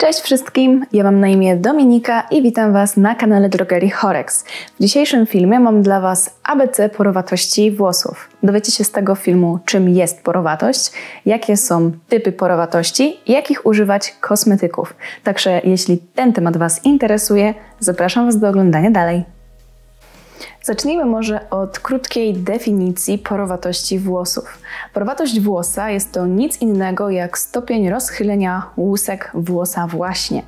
Cześć wszystkim, ja mam na imię Dominika i witam Was na kanale Drogerii Horex. W dzisiejszym filmie mam dla Was ABC porowatości włosów. Dowiecie się z tego filmu, czym jest porowatość, jakie są typy porowatości i jakich używać kosmetyków. Także jeśli ten temat Was interesuje, zapraszam Was do oglądania dalej. Zacznijmy może od krótkiej definicji porowatości włosów. Porowatość włosa jest to nic innego jak stopień rozchylenia łusek włosa właśnie.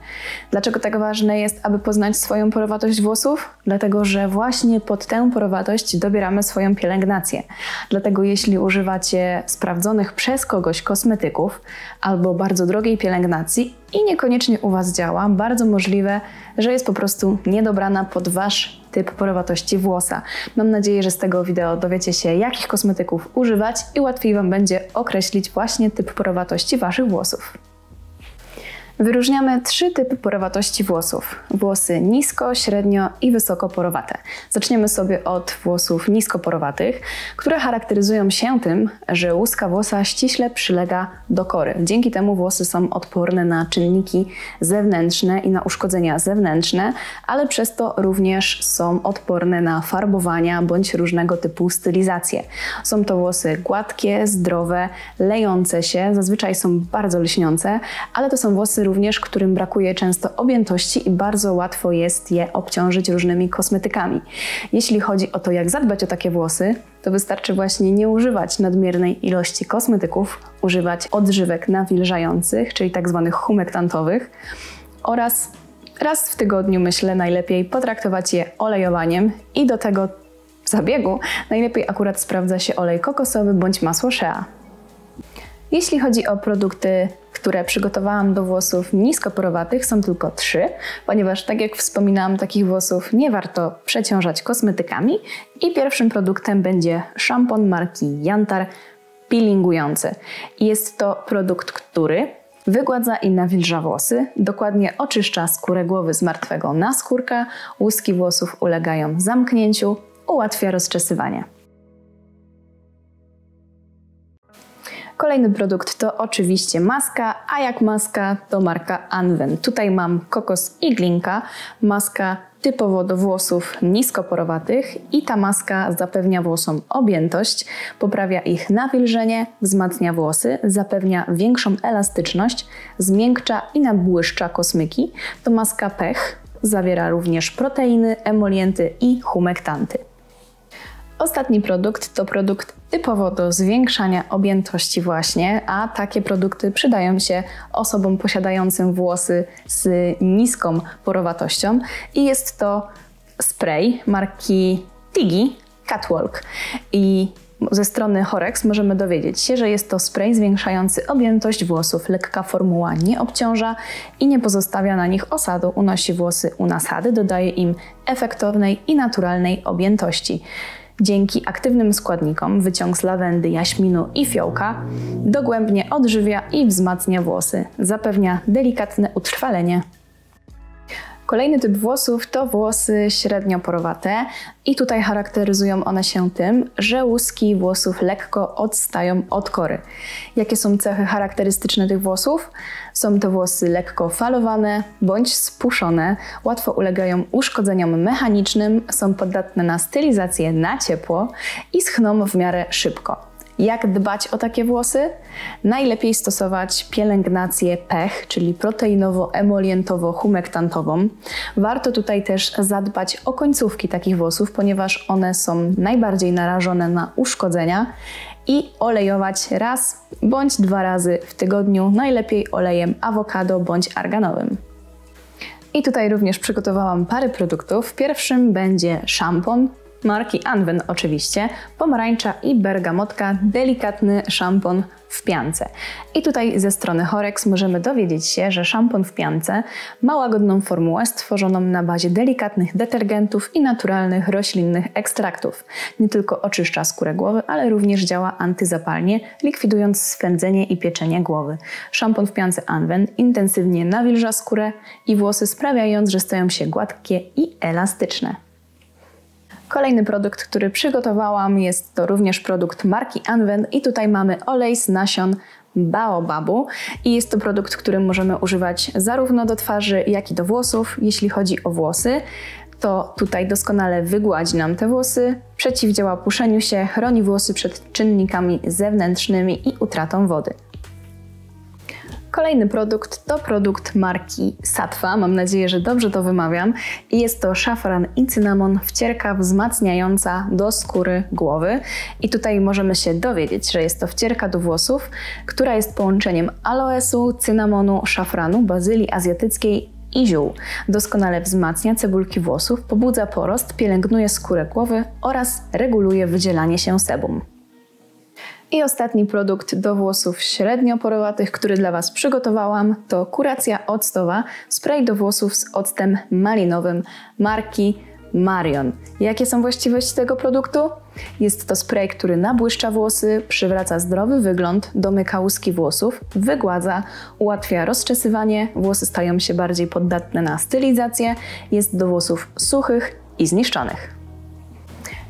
Dlaczego tak ważne jest, aby poznać swoją porowatość włosów? Dlatego, że właśnie pod tę porowatość dobieramy swoją pielęgnację. Dlatego jeśli używacie sprawdzonych przez kogoś kosmetyków albo bardzo drogiej pielęgnacji i niekoniecznie u Was działa, bardzo możliwe, że jest po prostu niedobrana pod Wasz typ porowatości włosa. Mam nadzieję, że z tego wideo dowiecie się, jakich kosmetyków używać i łatwiej Wam będzie określić właśnie typ porowatości Waszych włosów. Wyróżniamy trzy typy porowatości włosów. Włosy nisko, średnio i wysoko porowate. Zaczniemy sobie od włosów niskoporowatych, które charakteryzują się tym, że łuska włosa ściśle przylega do kory. Dzięki temu włosy są odporne na czynniki zewnętrzne i na uszkodzenia zewnętrzne, ale przez to również są odporne na farbowania bądź różnego typu stylizacje. Są to włosy gładkie, zdrowe, lejące się, zazwyczaj są bardzo lśniące, ale to są włosy również, którym brakuje często objętości i bardzo łatwo jest je obciążyć różnymi kosmetykami. Jeśli chodzi o to, jak zadbać o takie włosy, to wystarczy właśnie nie używać nadmiernej ilości kosmetyków, używać odżywek nawilżających, czyli tak zwanych humektantowych oraz raz w tygodniu, myślę, najlepiej potraktować je olejowaniem i do tego zabiegu najlepiej akurat sprawdza się olej kokosowy bądź masło shea. Jeśli chodzi o produkty które przygotowałam do włosów niskoporowatych, są tylko trzy, ponieważ tak jak wspominałam, takich włosów nie warto przeciążać kosmetykami. I pierwszym produktem będzie szampon marki Jantar peelingujący. Jest to produkt, który wygładza i nawilża włosy, dokładnie oczyszcza skórę głowy z martwego naskórka, łuski włosów ulegają zamknięciu, ułatwia rozczesywanie. Kolejny produkt to oczywiście maska, a jak maska to marka Anwen. Tutaj mam kokos i glinka, maska typowo do włosów niskoporowatych i ta maska zapewnia włosom objętość, poprawia ich nawilżenie, wzmacnia włosy, zapewnia większą elastyczność, zmiękcza i nabłyszcza kosmyki. To maska pech, zawiera również proteiny, emolienty i humektanty. Ostatni produkt to produkt typowo do zwiększania objętości właśnie, a takie produkty przydają się osobom posiadającym włosy z niską porowatością i jest to spray marki Tigi Catwalk i ze strony Horex możemy dowiedzieć się, że jest to spray zwiększający objętość włosów. Lekka formuła nie obciąża i nie pozostawia na nich osadu, unosi włosy u nasady, dodaje im efektownej i naturalnej objętości. Dzięki aktywnym składnikom wyciąg z lawendy, jaśminu i fiołka dogłębnie odżywia i wzmacnia włosy, zapewnia delikatne utrwalenie. Kolejny typ włosów to włosy średnio porowate i tutaj charakteryzują one się tym, że łuski włosów lekko odstają od kory. Jakie są cechy charakterystyczne tych włosów? Są to włosy lekko falowane bądź spuszone, łatwo ulegają uszkodzeniom mechanicznym, są podatne na stylizację na ciepło i schną w miarę szybko. Jak dbać o takie włosy? Najlepiej stosować pielęgnację pech, czyli proteinowo-emolientowo-humektantową. Warto tutaj też zadbać o końcówki takich włosów, ponieważ one są najbardziej narażone na uszkodzenia i olejować raz bądź dwa razy w tygodniu, najlepiej olejem awokado bądź arganowym. I tutaj również przygotowałam parę produktów. Pierwszym będzie szampon marki Anwen oczywiście, pomarańcza i bergamotka, delikatny szampon w piance. I tutaj ze strony Horex możemy dowiedzieć się, że szampon w piance ma łagodną formułę stworzoną na bazie delikatnych detergentów i naturalnych roślinnych ekstraktów. Nie tylko oczyszcza skórę głowy, ale również działa antyzapalnie, likwidując swędzenie i pieczenie głowy. Szampon w piance Anwen intensywnie nawilża skórę i włosy, sprawiając, że stają się gładkie i elastyczne. Kolejny produkt, który przygotowałam jest to również produkt marki Anwen i tutaj mamy olej z nasion baobabu i jest to produkt, który możemy używać zarówno do twarzy, jak i do włosów. Jeśli chodzi o włosy, to tutaj doskonale wygładzi nam te włosy, przeciwdziała puszeniu się, chroni włosy przed czynnikami zewnętrznymi i utratą wody. Kolejny produkt to produkt marki Satwa. Mam nadzieję, że dobrze to wymawiam. I jest to szafran i cynamon, wcierka wzmacniająca do skóry głowy. I tutaj możemy się dowiedzieć, że jest to wcierka do włosów, która jest połączeniem aloesu, cynamonu, szafranu, bazylii azjatyckiej i ziół. Doskonale wzmacnia cebulki włosów, pobudza porost, pielęgnuje skórę głowy oraz reguluje wydzielanie się sebum. I ostatni produkt do włosów średnio porowatych, który dla Was przygotowałam, to kuracja octowa, spray do włosów z octem malinowym marki Marion. Jakie są właściwości tego produktu? Jest to spray, który nabłyszcza włosy, przywraca zdrowy wygląd, domyka łuski włosów, wygładza, ułatwia rozczesywanie, włosy stają się bardziej poddatne na stylizację, jest do włosów suchych i zniszczonych.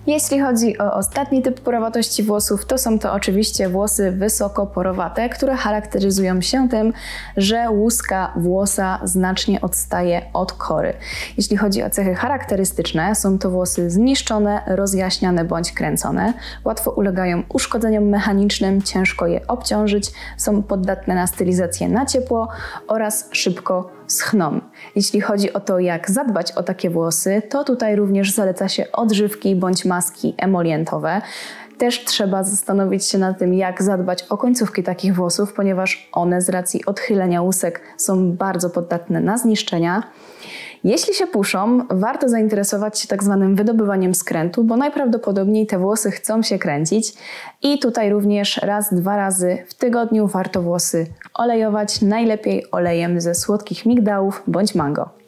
Jeśli chodzi o ostatni typ porowatości włosów, to są to oczywiście włosy wysoko porowate, które charakteryzują się tym, że łuska włosa znacznie odstaje od kory. Jeśli chodzi o cechy charakterystyczne, są to włosy zniszczone, rozjaśniane bądź kręcone, łatwo ulegają uszkodzeniom mechanicznym, ciężko je obciążyć, są poddatne na stylizację na ciepło oraz szybko schną. Jeśli chodzi o to, jak zadbać o takie włosy, to tutaj również zaleca się odżywki bądź maski emolientowe. Też trzeba zastanowić się nad tym, jak zadbać o końcówki takich włosów, ponieważ one z racji odchylenia łusek są bardzo poddatne na zniszczenia. Jeśli się puszą, warto zainteresować się tak zwanym wydobywaniem skrętu, bo najprawdopodobniej te włosy chcą się kręcić i tutaj również raz, dwa razy w tygodniu warto włosy olejować, najlepiej olejem ze słodkich migdałów bądź mango.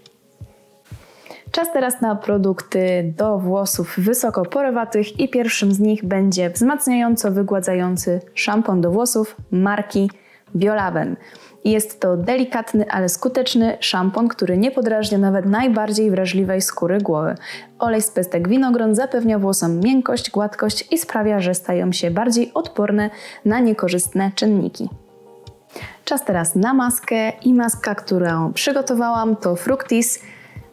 Czas teraz na produkty do włosów wysoko porowatych i pierwszym z nich będzie wzmacniająco wygładzający szampon do włosów marki Biolaben. Jest to delikatny, ale skuteczny szampon, który nie podrażnia nawet najbardziej wrażliwej skóry głowy. Olej z pestek winogron zapewnia włosom miękkość, gładkość i sprawia, że stają się bardziej odporne na niekorzystne czynniki. Czas teraz na maskę i maska, którą przygotowałam to Fructis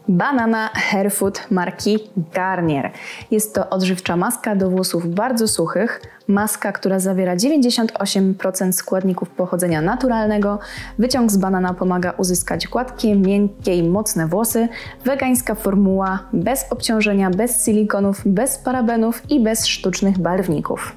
Banana Hair Food marki Garnier. Jest to odżywcza maska do włosów bardzo suchych. Maska, która zawiera 98% składników pochodzenia naturalnego. Wyciąg z banana pomaga uzyskać gładkie, miękkie i mocne włosy. Wegańska formuła, bez obciążenia, bez silikonów, bez parabenów i bez sztucznych barwników.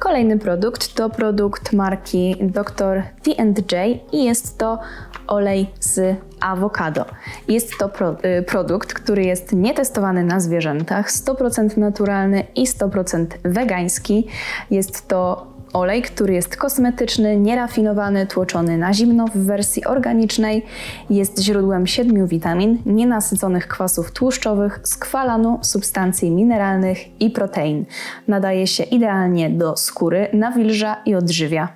Kolejny produkt to produkt marki Dr. T&J i jest to olej z awokado. Jest to pro, y, produkt, który jest nietestowany na zwierzętach, 100% naturalny i 100% wegański. Jest to Olej, który jest kosmetyczny, nierafinowany, tłoczony na zimno w wersji organicznej, jest źródłem siedmiu witamin, nienasyconych kwasów tłuszczowych, skwalanu, substancji mineralnych i protein. Nadaje się idealnie do skóry, nawilża i odżywia.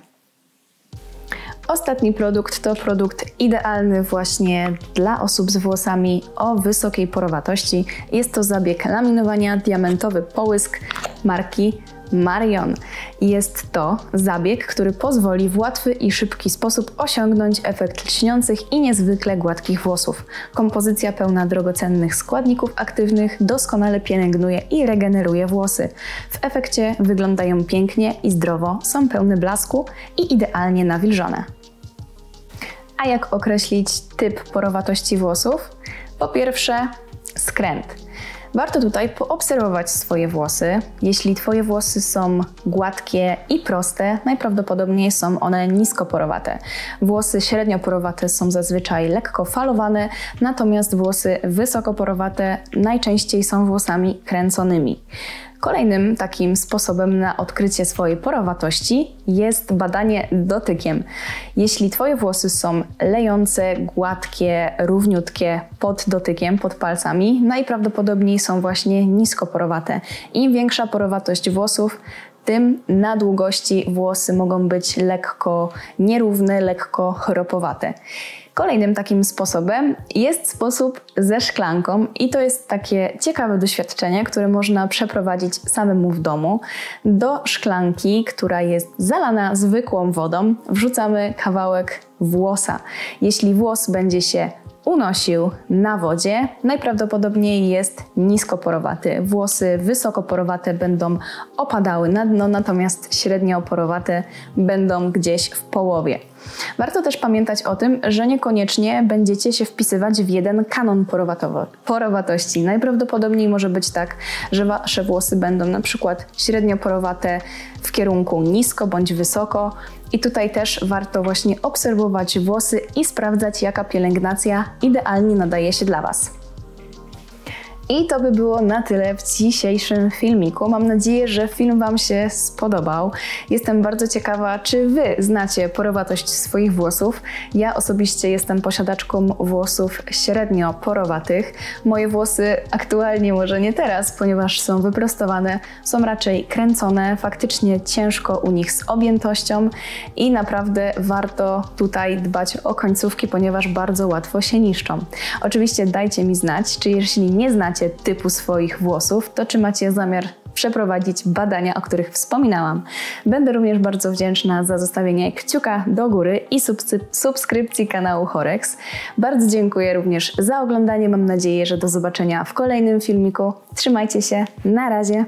Ostatni produkt to produkt idealny właśnie dla osób z włosami o wysokiej porowatości. Jest to zabieg laminowania diamentowy połysk marki Marion. Jest to zabieg, który pozwoli w łatwy i szybki sposób osiągnąć efekt lśniących i niezwykle gładkich włosów. Kompozycja pełna drogocennych składników aktywnych doskonale pielęgnuje i regeneruje włosy. W efekcie wyglądają pięknie i zdrowo, są pełne blasku i idealnie nawilżone. A jak określić typ porowatości włosów? Po pierwsze, skręt. Warto tutaj poobserwować swoje włosy. Jeśli Twoje włosy są gładkie i proste, najprawdopodobniej są one niskoporowate. Włosy średnioporowate są zazwyczaj lekko falowane, natomiast włosy wysokoporowate najczęściej są włosami kręconymi. Kolejnym takim sposobem na odkrycie swojej porowatości jest badanie dotykiem. Jeśli Twoje włosy są lejące, gładkie, równiutkie pod dotykiem, pod palcami, najprawdopodobniej są właśnie nisko porowate. Im większa porowatość włosów, tym na długości włosy mogą być lekko nierówne, lekko chropowate. Kolejnym takim sposobem jest sposób ze szklanką i to jest takie ciekawe doświadczenie, które można przeprowadzić samemu w domu. Do szklanki, która jest zalana zwykłą wodą, wrzucamy kawałek włosa. Jeśli włos będzie się unosił na wodzie, najprawdopodobniej jest niskoporowaty. Włosy wysokoporowate będą opadały na dno, natomiast średnioporowate będą gdzieś w połowie. Warto też pamiętać o tym, że niekoniecznie będziecie się wpisywać w jeden kanon porowatości. Najprawdopodobniej może być tak, że wasze włosy będą na przykład średnio porowate w kierunku nisko bądź wysoko. I tutaj też warto właśnie obserwować włosy i sprawdzać, jaka pielęgnacja idealnie nadaje się dla Was. I to by było na tyle w dzisiejszym filmiku. Mam nadzieję, że film Wam się spodobał. Jestem bardzo ciekawa, czy Wy znacie porowatość swoich włosów. Ja osobiście jestem posiadaczką włosów średnio porowatych. Moje włosy aktualnie, może nie teraz, ponieważ są wyprostowane, są raczej kręcone. Faktycznie ciężko u nich z objętością i naprawdę warto tutaj dbać o końcówki, ponieważ bardzo łatwo się niszczą. Oczywiście dajcie mi znać, czy jeśli nie znacie znacie typu swoich włosów, to czy macie zamiar przeprowadzić badania, o których wspominałam. Będę również bardzo wdzięczna za zostawienie kciuka do góry i subskrypcji kanału Horex. Bardzo dziękuję również za oglądanie. Mam nadzieję, że do zobaczenia w kolejnym filmiku. Trzymajcie się, na razie!